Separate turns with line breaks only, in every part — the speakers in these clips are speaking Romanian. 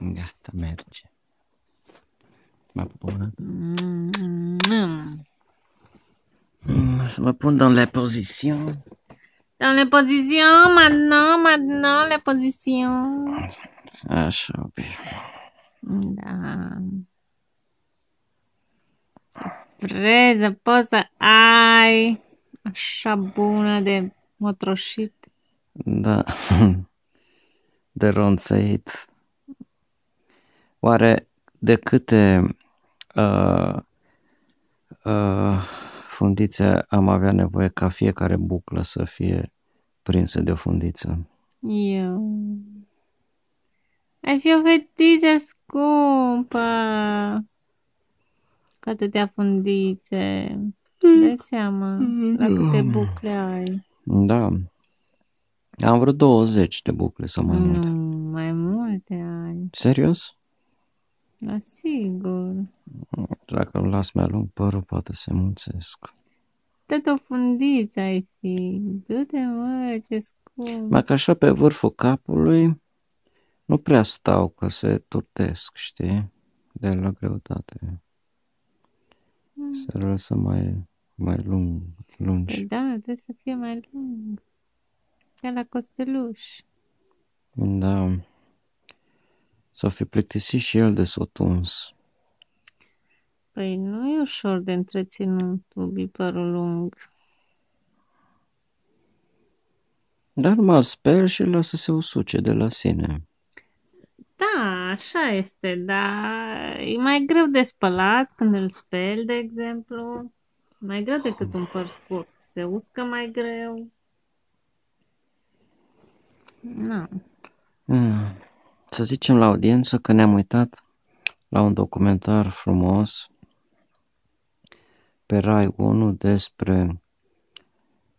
Gata. Mă pun.
Mm.
Mm, Să mă pun dans la position.
Dans les positions, maintenant, maintenant, les positions.
Așa, bine.
Da. Poți să ai așa bună de motroșit.
Da. De ronțăit. Oare de câte uh, uh, fundițe am avea nevoie ca fiecare buclă să fie prinsă de o fundiță?
Eu. Ai fi o fetiță scumpă. Cu atâtea fundițe. Dai seama la câte bucle ai.
Da. Am vreo 20 de bucle sau mai mult.
Nu, mai multe ai.
Serios?
Da, sigur.
Dacă îl las mai lung părul, poate se mulțesc.
Tot o fundiță ai fi. Du-te, mă, ce scump.
Mai că așa pe vârful capului nu prea stau că se turtesc, știi? De la greutate. Se lăsă mai, mai lung,
Păi
lungi.
da, trebuie să fie mai lung. Ca la costeluș.
Da. S-o fi plictisit și el de s-o tuns.
Păi nu e ușor de întreținut părul lung.
Dar normal, speli și îl lasă să se usuce de la sine.
Da, așa este, dar e mai greu de spălat când îl speli, de exemplu. Mai greu decât un păr scurt. Se uscă mai greu. Nu.
Mm. Să zicem la audiență că ne-am uitat la un documentar frumos pe Rai 1 despre
Era,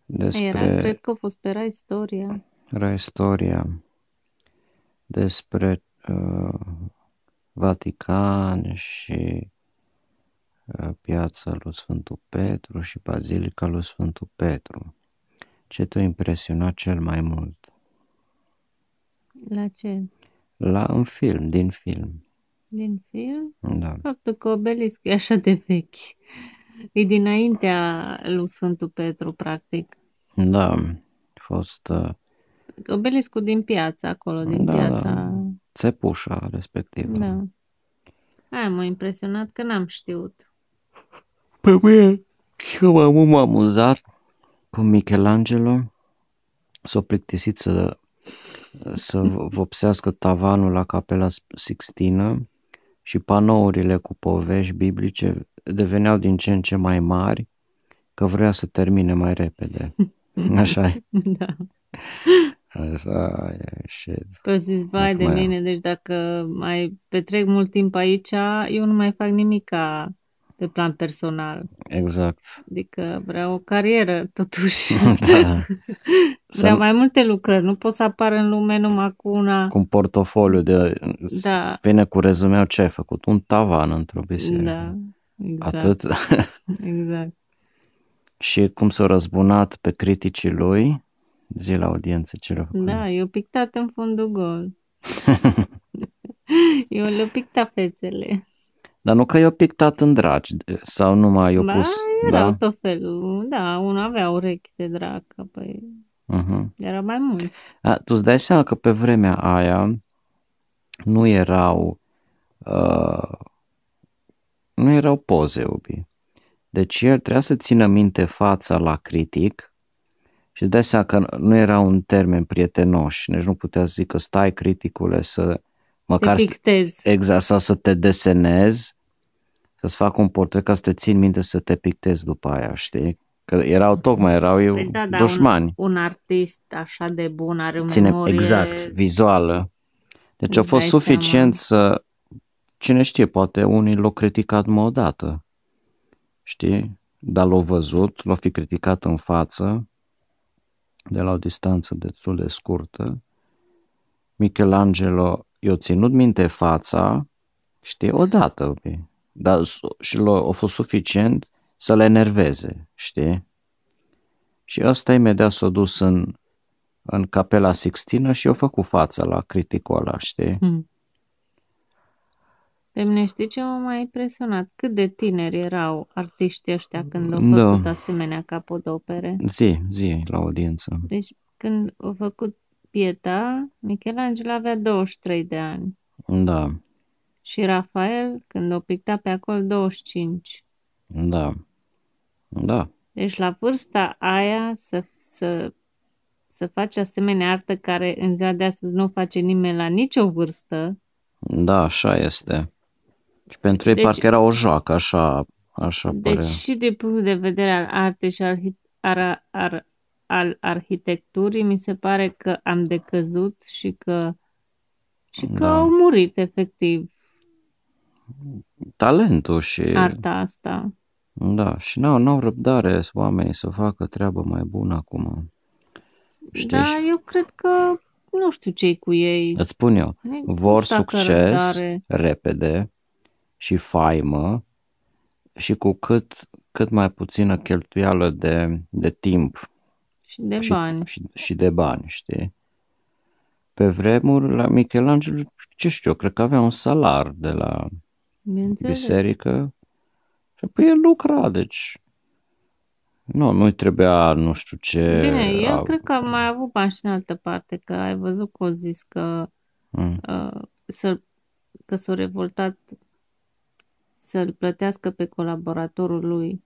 despre
cred că a fost pe Rai Istoria.
Rai Istoria despre uh, Vatican și uh, piața lui Sfântul Petru și bazilica lui Sfântul Petru. Ce te-a impresionat cel mai mult?
La ce?
La un film, din film.
Din film?
Da.
Faptul că obeliscul e așa de vechi. E dinaintea lui Sfântul Petru, practic.
Da, a fost uh,
Obeliscul din piață, acolo, din
Da,
piața.
da. țepușa respectivă.
Da. Aia m-a impresionat că n-am știut.
Pe mine și eu m-am amuzat cu Michelangelo s-a plictisit să, să vopsească tavanul la capela Sixtină și panourile cu povești biblice deveneau din ce în ce mai mari că vrea să termine mai repede. Așa e.
da.
Așa e. shit.
Păi zis, vai de
Acum-
mine, deci dacă mai petrec mult timp aici, eu nu mai fac nimic ca pe plan personal.
Exact.
Adică vreau o carieră, totuși.
Da.
Vreau
Să,
mai multe lucrări, nu pot să apar în lume numai cu una.
cu un portofoliu de...
Da,
Vine cu rezumeu ce ai făcut. Un tavan într-o biserică.
da, exact,
Atât.
exact.
și cum s-a răzbunat pe criticii lui, zi la audiență ce le-a făcut.
Da, eu pictat în fundul gol. eu le-au pictat fețele.
Dar nu că i-a pictat în dragi sau numai i-a
Ba,
pus...
erau
Da?
tot felul. Da, unul avea urechi de dracă, păi
Uh-huh.
era mai mult.
A, tu îți dai seama că pe vremea aia nu erau uh, nu erau poze, Ubi. Deci el trebuia să țină minte fața la critic și îți dai seama că nu era un termen prietenoș, deci nu putea să zică stai criticule să măcar
Te
să,
pictezi.
exact sau să te desenezi, să-ți fac un portret ca să te țin minte să te pictezi după aia, știi? Că erau tocmai, erau eu
Păi da, da,
dușmani.
un, un artist așa de bun are o
ține
memorie...
exact, vizuală. Deci a
Îți
fost
dai
suficient să, cine știe, poate unii l-au criticat numai o dată, știi? Dar l-au văzut, l-au fi criticat în față, de la o distanță destul de scurtă. Michelangelo i-a ținut minte fața, știi, odată, bine. dar s- și l-a, a fost suficient să le enerveze, știi? Și ăsta imediat s-a dus în, în capela Sixtină și a făcut fața la criticul ăla, știi?
Hmm. Pe mine știi ce m-a mai impresionat? Cât de tineri erau artiștii ăștia când au
Da.
făcut asemenea capodopere.
Zi, zi, la audiență.
Deci când au făcut Pieta, Michelangelo avea 23 de ani
Da,
și Rafael, când o picta pe acolo, 25.
da, da,
Deci la vârsta aia să, să, să faci asemenea artă care în ziua de astăzi nu o face nimeni la nicio vârstă,
da, așa este. Și pentru ei
Deci-
parcă era o joacă, așa, așa
deci
părea.
și din punct de vedere al artei și al, arhi- ar, ar, al arhitecturii, mi se pare că am decăzut și că, și că
Da.
au murit efectiv
Talentul și...
arta asta.
Da, și n-au, n-au răbdare oamenii să facă treabă mai bună acum. Știi?
Da, eu cred că nu știu ce cu ei.
Îți spun eu,
Nu
vor
știu dacă
succes
răbdare.
repede și faimă și cu cât, cât mai puțină cheltuială de, de timp
Și de
și,
bani.
și, și de bani, știi? Pe vremuri, la Michelangelo, ce știu eu, cred că avea un salar de la
Bineînțeles.
biserică și apoi el lucra, deci nu, nu-i trebuia nu știu ce...
Bine, el
a-
cred că a mai avut bani și în altă parte, că ai văzut că o zis că,
Mm,
uh, să, că s-a revoltat să-l plătească pe colaboratorul lui.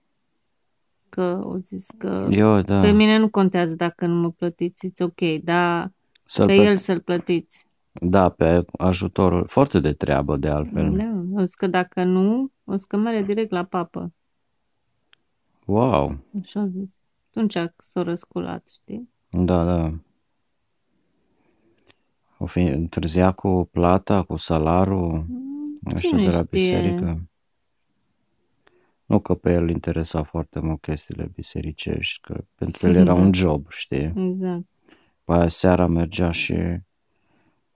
Că au zis că
Eu, da,
pe mine nu contează dacă nu mă plătiți, it's ok, dar
să-l
pe
plăt-
el să-l plătiți.
Da, pe ajutorul, foarte de treabă de altfel.
Da, o zis că dacă nu, o zis că merge direct la papă.
Wow,
Așa a zis. Atunci s-a răsculat, știi?
da, da. O fi întârzia cu plata, cu salarul ăștia
Cine
de la
știe?
biserică. Nu că pe el îl interesa foarte mult chestiile bisericești, că pentru el era un job, știi?
Exact.
Pe aia seara mergea și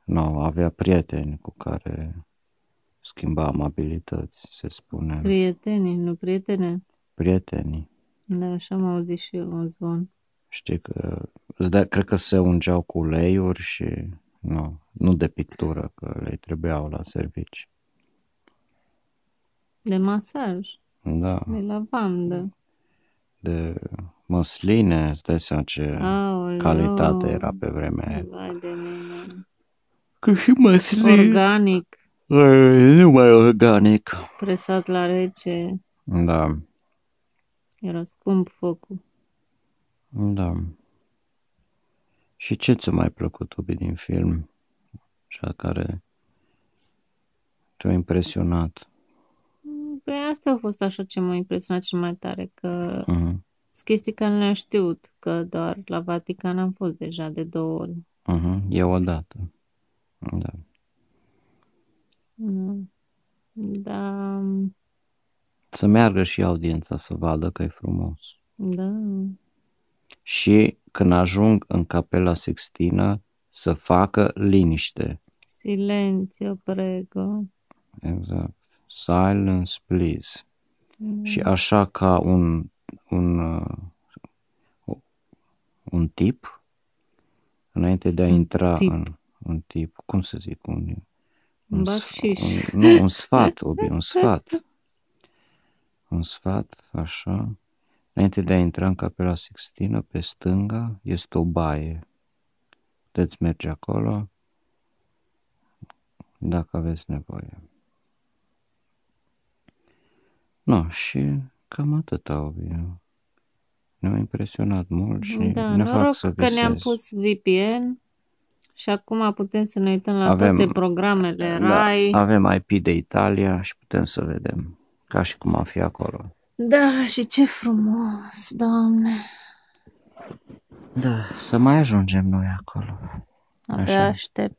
nu, avea prieteni cu care schimba amabilități, se spune.
Prietenii, nu prietene.
Prietenii.
Da, așa am auzit și eu un zvon.
Știi că, îți dai- cred că se ungeau cu uleiuri și nu, nu de pictură, că le trebuiau la servici.
De masaj,
Da,
de lavandă.
de măsline, îți dai seama ce
Aoleu.
calitate era pe vremea aia.
Vai de mine.
Că și măsline...
Organic,
Nu mai organic.
presat la rece.
Da,
Era scump focul.
da. Și ce ți-a mai plăcut, Obi, din film? Cea care te-a impresionat?
Pe asta a fost așa ce m-a impresionat cel mai tare, că
Mhm,
sunt chestii care nu le-am știut, că doar la Vatican am fost deja de două ori.
mhm, Eu odată. Da.
Mm. Da,
Să meargă și audiența să vadă că e frumos.
da.
Și când ajung în capela Sixtină, să facă liniște.
Silenzio, prego.
Exact. Silence, please. Și așa ca un, un, uh, un tip, înainte de a intra
tip.
în un tip, cum să zic, un,
Un
un,
bacșiș.
un, nu, un sfat, Obi, un sfat. Un sfat, așa. Înainte de a intra în capela Sixtină, pe stânga este o baie. Puteți merge acolo dacă aveți nevoie. Nu, și cam atâta, Obi. Ne-a impresionat mult și
Da,
ne fac
noroc
să
că ne-am
visez.
pus VPN și acum putem să ne uităm la
Avem-
toate programele
Da,
RAI.
avem IP de Italia și putem să vedem ca și cum am fi acolo.
Da, și ce frumos, Doamne.
Da, să mai ajungem noi acolo.
Abia
Așa.
aștept.